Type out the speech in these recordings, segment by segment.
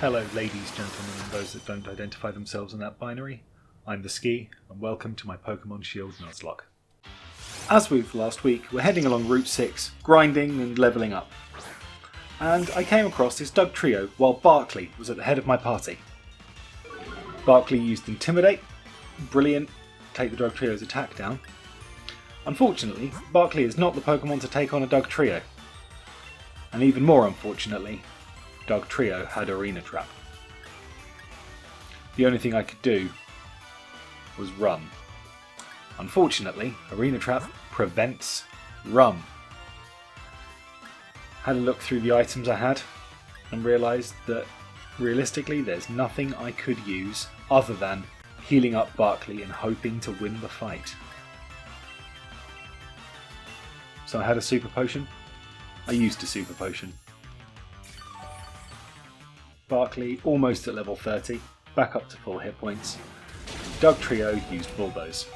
Hello, ladies, gentlemen, and those that don't identify themselves in that binary. I'm the Ski, and welcome to my Pokemon Shield Nuzlocke. As with last week, we're heading along Route 6, grinding and levelling up. And I came across this Dugtrio while Barkley was at the head of my party. Barkley used Intimidate, brilliant, take the Dugtrio's attack down. Unfortunately, Barkley is not the Pokemon to take on a Dugtrio. And even more unfortunately, Dugtrio had Arena Trap. The only thing I could do was run. Unfortunately, Arena Trap prevents run. Had a look through the items I had and realised that realistically there's nothing I could use other than healing up Barkley and hoping to win the fight. So I had a super potion. I used a super potion. Barkley almost at level 30, back up to full hit points. Dugtrio used Bulldoze,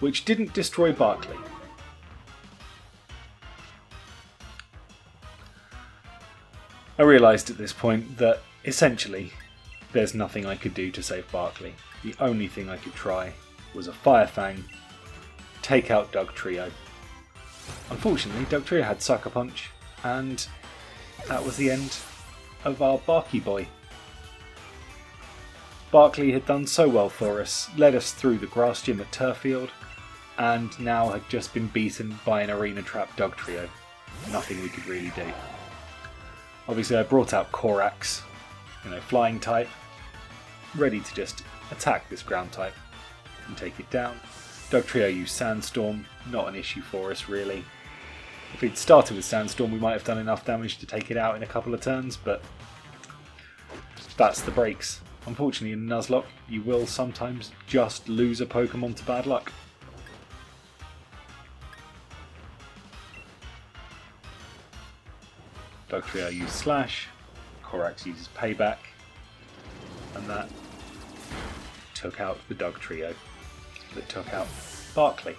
which didn't destroy Barkley. I realised at this point that essentially there's nothing I could do to save Barkley. The only thing I could try was a Fire Fang, take out Dugtrio. Unfortunately, Dugtrio had Sucker Punch, and that was the end of our Barky boy. Barkley had done so well for us, led us through the grass gym at Turffield, and now had just been beaten by an arena trap Dugtrio. Nothing we could really do. Obviously, I brought out Korax, you know, flying type, ready to just attack this ground type and take it down. Dugtrio used Sandstorm, not an issue for us really. If we'd started with Sandstorm, we might have done enough damage to take it out in a couple of turns, but that's the breaks. Unfortunately, in Nuzlocke, you will sometimes just lose a Pokemon to bad luck. Dugtrio uses Slash, Korax uses Payback, and that took out the Dugtrio that took out Barkley.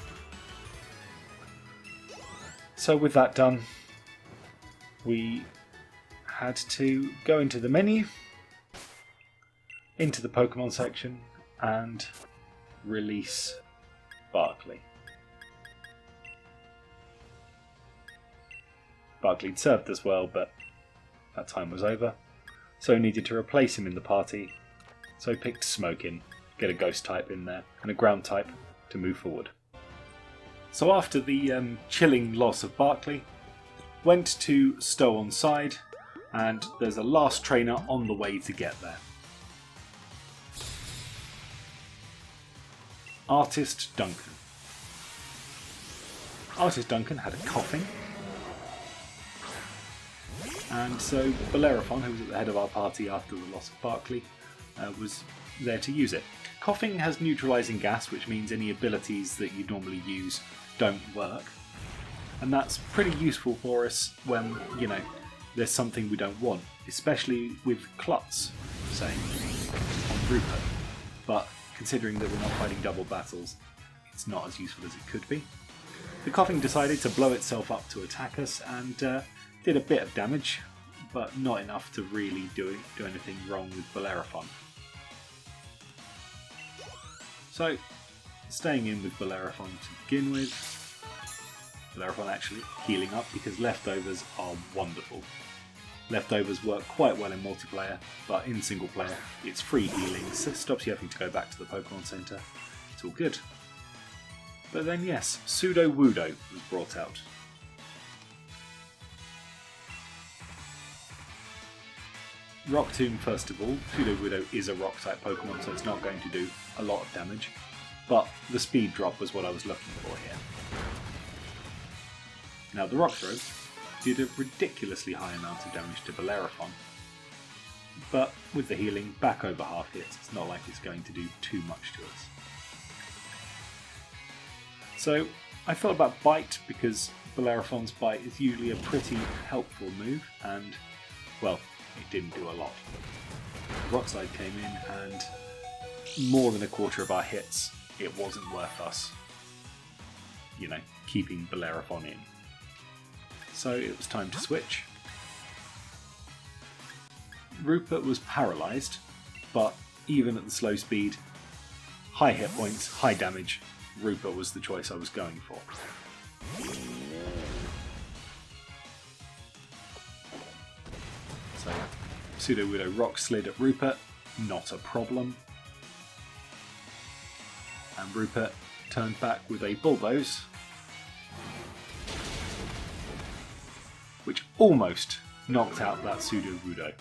So with that done, we had to go into the menu, into the Pokemon section, and release Barkley. Barkley'd served us well, but that time was over, so needed to replace him in the party, so picked Smokin, get a ghost type in there, and a ground type to move forward. So after the um, chilling loss of Barkley, went to Stow on side, and there's a last trainer on the way to get there. Artist Duncan. Artist Duncan had a Koffing, and so Bellerophon, who was at the head of our party after the loss of Barkley, uh, was there to use it. Koffing has neutralizing gas, which means any abilities that you normally use don't work. And that's pretty useful for us when, you know, there's something we don't want, especially with Klutz, say, on Rupert. But considering that we're not fighting double battles, it's not as useful as it could be. The Koffing decided to blow itself up to attack us and uh, did a bit of damage, but not enough to really do, do anything wrong with Bellerophon. So, staying in with Bellerophon to begin with. Bellerophon actually healing up because leftovers are wonderful. Leftovers work quite well in multiplayer, but in single player it's free healing, so it stops you having to go back to the Pokemon Center. It's all good. But then yes, Sudowoodo was brought out. Rock Tomb first of all, Sudowoodo is a rock type Pokemon so it's not going to do a lot of damage, but the speed drop was what I was looking for here. Now the Rock Throw did a ridiculously high amount of damage to Bellerophon, but with the healing back over half hits, it's not like it's going to do too much to us. So I thought about Bite because Bellerophon's Bite is usually a pretty helpful move, and well, it didn't do a lot. Rock Slide came in and more than a quarter of our hits, it wasn't worth us, you know, keeping Bellerophon in. So it was time to switch. Rupert was paralysed, but even at the slow speed, high hit points, high damage, Rupert was the choice I was going for. So, Sudowoodo Rock Slid at Rupert, not a problem. And Rupert turned back with a Bulldoze, which almost knocked out that Sudowoodo.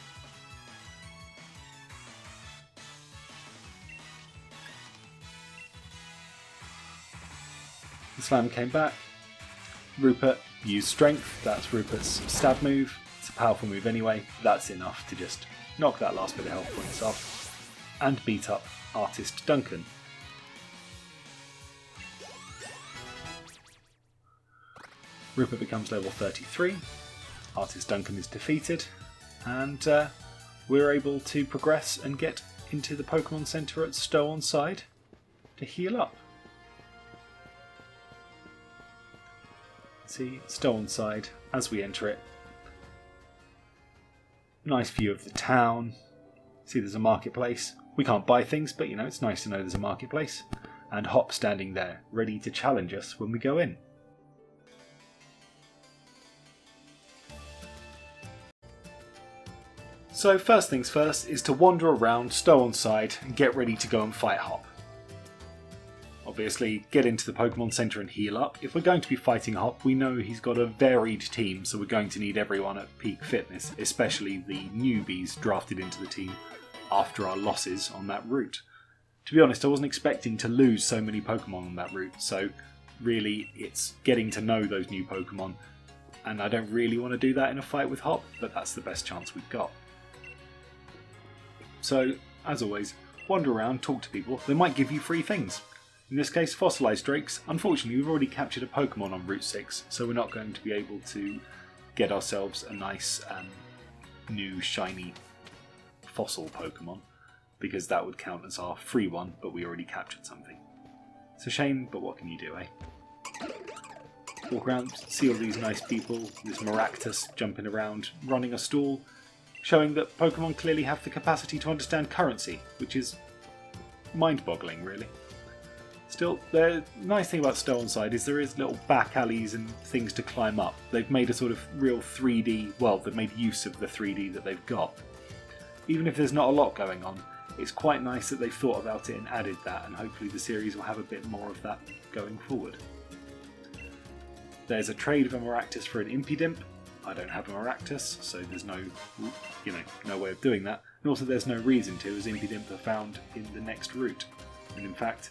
The slam came back. Rupert used strength. That's Rupert's stab move. It's a powerful move anyway. That's enough to just knock that last bit of health points off and beat up Artist Duncan. Rupert becomes level 33. Artist Duncan is defeated, and uh, we're able to progress and get into the Pokemon Center at Stow-on-Side to heal up. See Stow-on-Side as we enter it. Nice view of the town. See, there's a marketplace. We can't buy things, but you know, it's nice to know there's a marketplace. And Hop standing there, ready to challenge us when we go in. So first things first is to wander around, Stow-on-Side, and get ready to go and fight Hop. Obviously, get into the Pokemon Center and heal up. If we're going to be fighting Hop, we know he's got a varied team, so we're going to need everyone at peak fitness, especially the newbies drafted into the team after our losses on that route. To be honest, I wasn't expecting to lose so many Pokemon on that route, so really it's getting to know those new Pokemon, and I don't really want to do that in a fight with Hop, but that's the best chance we've got. So, as always, wander around, talk to people. They might give you free things. In this case, fossilized drakes. Unfortunately, we've already captured a Pokemon on Route 6, so we're not going to be able to get ourselves a nice um, new shiny fossil Pokemon, because that would count as our free one, but we already captured something. It's a shame, but what can you do, eh? Walk around, see all these nice people, this Maractus jumping around, running a stall, showing that Pokemon clearly have the capacity to understand currency, which is mind boggling, really. Still, the nice thing about Stow-on-Side is there is little back alleys and things to climb up. They've made a sort of real 3D, well, they've made use of the 3D that they've got. Even if there's not a lot going on, it's quite nice that they've thought about it and added that, and hopefully the series will have a bit more of that going forward. There's a trade of a Maractus for an Impidimp, I don't have a Maractus, so there's no, you know, no way of doing that. And also, there's no reason to, as Impidimp are found in the next route. And in fact,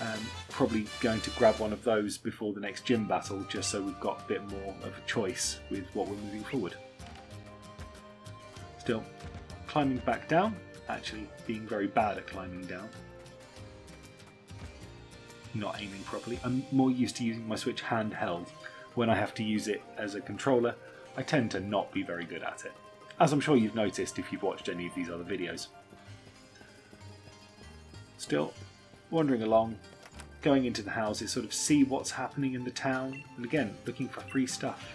um, probably going to grab one of those before the next gym battle, just so we've got a bit more of a choice with what we're moving forward. Still, climbing back down, actually being very bad at climbing down. Not aiming properly. I'm more used to using my Switch handheld, when I have to use it as a controller, I tend to not be very good at it, as I'm sure you've noticed if you've watched any of these other videos. Still, wandering along, going into the houses, sort of see what's happening in the town, and again, looking for free stuff.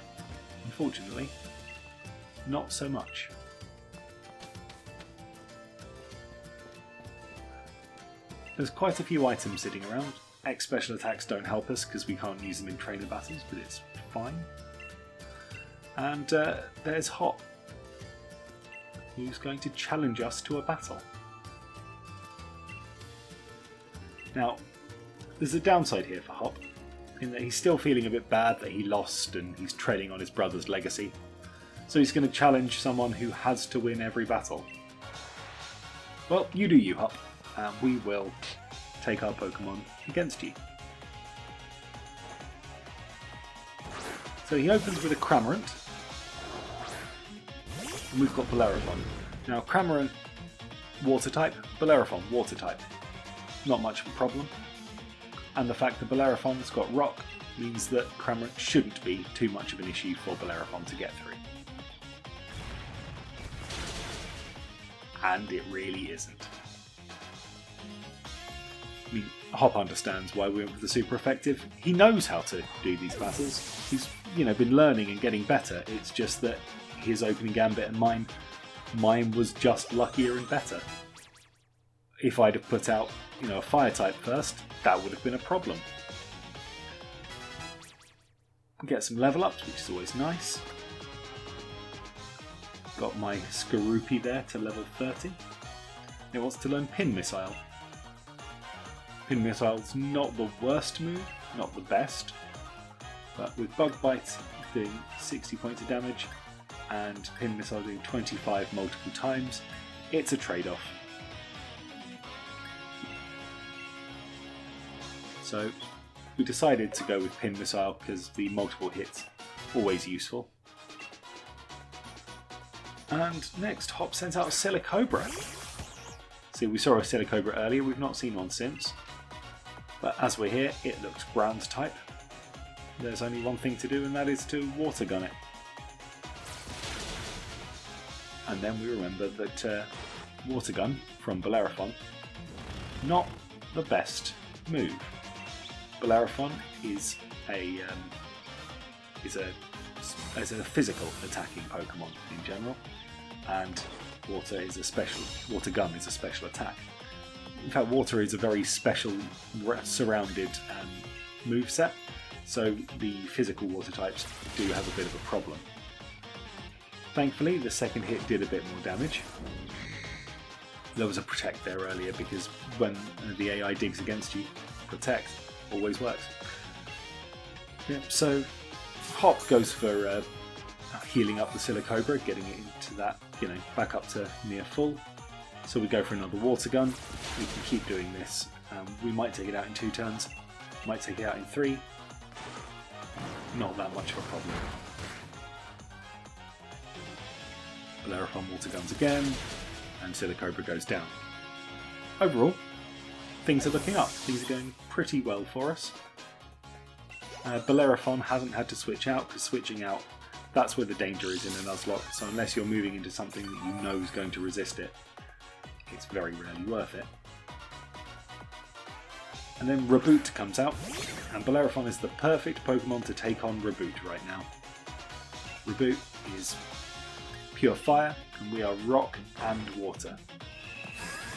Unfortunately, not so much. There's quite a few items sitting around, X special attacks don't help us because we can't use them in trainer battles, but it's fine. And uh, there's Hop, who's going to challenge us to a battle. Now, there's a downside here for Hop, in that he's still feeling a bit bad that he lost and he's treading on his brother's legacy. So he's going to challenge someone who has to win every battle. Well, you do you, Hop, and we will take our Pokemon against you. So he opens with a Cramorant, and we've got Bellerophon. Now Cramorant, water type, Bellerophon, water type. Not much of a problem. And the fact that Bellerophon's got rock means that Cramorant shouldn't be too much of an issue for Bellerophon to get through. And it really isn't. Hop understands why we went with the super effective. He knows how to do these battles. He's, you know, been learning and getting better. It's just that his opening gambit and mine Mine was just luckier and better. If I'd have put out, you know, a fire type first, that would have been a problem. Get some level ups, which is always nice. Got my Skorupi there to level 30. It wants to learn Pin Missile. Pin Missile's not the worst move, not the best, but with Bug Bite doing 60 points of damage and Pin Missile doing 25 multiple times, it's a trade off. So we decided to go with Pin Missile because the multiple hits always useful. And next, Hop sends out a Silicobra. See, we saw a Silicobra earlier, we've not seen one since. But as we're here, it looks ground type. There's only one thing to do, and that is to water gun it. And then we remember that uh, water gun from Bellerophon, not the best move. Bellerophon is a um, is a is a physical attacking Pokemon in general, and water is a special water gun is a special attack. In fact, water is a very special surrounded um, move set, so the physical water types do have a bit of a problem. Thankfully, the second hit did a bit more damage. There was a protect there earlier because when the AI digs against you, protect always works. Yeah, so Hop goes for uh, healing up the Silicobra, getting it into that, you know, back up to near full. So we go for another water gun. We can keep doing this. Um, we might take it out in two turns, might take it out in three. Not that much of a problem. Bellerophon water guns again, and Silicobra goes down. Overall, things are looking up. Things are going pretty well for us. Uh, Bellerophon hasn't had to switch out because switching out, that's where the danger is in a Nuzlocke. So unless you're moving into something that you know is going to resist it, it's very rarely worth it. And then Raboot comes out, and Bellerophon is the perfect Pokemon to take on Raboot right now. Raboot is pure fire, and we are rock and water.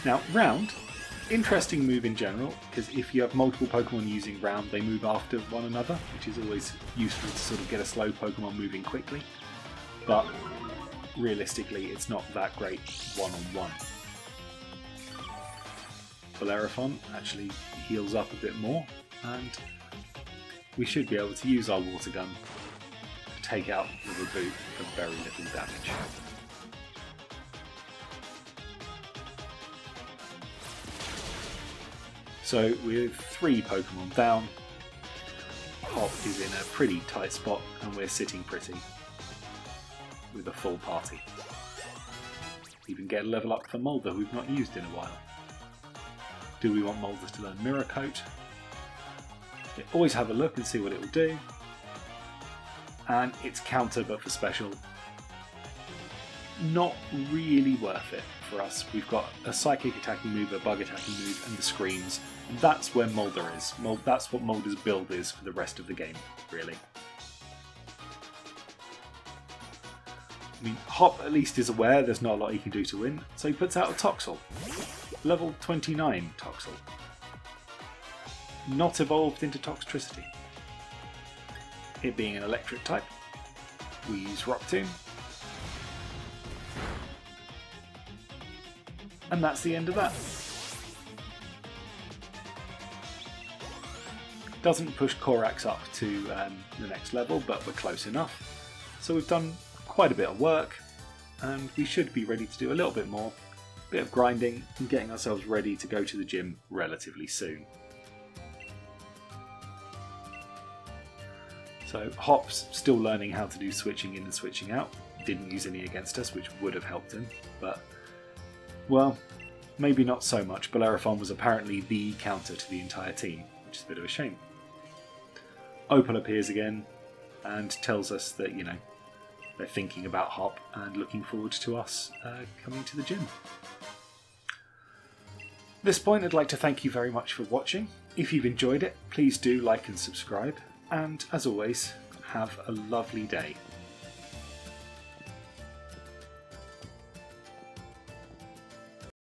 Now, Round interesting move in general, because if you have multiple Pokemon using round, they move after one another, which is always useful to sort of get a slow Pokemon moving quickly. But realistically, it's not that great one on one. Bellerophon actually heals up a bit more, and we should be able to use our water gun to take out the Raboot for very little damage. So with three Pokemon down, Hop is in a pretty tight spot and we're sitting pretty with a full party. Even get a level up for Mulder we've not used in a while. Do we want Mulder to learn Mirror Coat? Always have a look and see what it will do. And it's counter but for special. Not really worth it for us. We've got a psychic attacking move, a bug attacking move, and the screens. That's where Molder is. Mold, that's what Molder's build is for the rest of the game, really. I mean, Hop at least is aware there's not a lot he can do to win, so he puts out a Toxel. Level 29 Toxel. Not evolved into Toxtricity. It being an electric type, we use Rock Tomb, And that's the end of that. Doesn't push Korax up to um, the next level, but we're close enough. So we've done quite a bit of work, and we should be ready to do a little bit more, a bit of grinding, and getting ourselves ready to go to the gym relatively soon. So Hop's still learning how to do switching in and switching out. Didn't use any against us, which would have helped him, but well, maybe not so much. Bellerophon was apparently the counter to the entire team, which is a bit of a shame. Opal appears again and tells us that, you know, they're thinking about Hop and looking forward to us uh, coming to the gym. At this point, I'd like to thank you very much for watching. If you've enjoyed it, please do like and subscribe. And as always, have a lovely day.